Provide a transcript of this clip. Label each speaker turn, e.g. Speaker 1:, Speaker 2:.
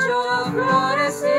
Speaker 1: yo florecer.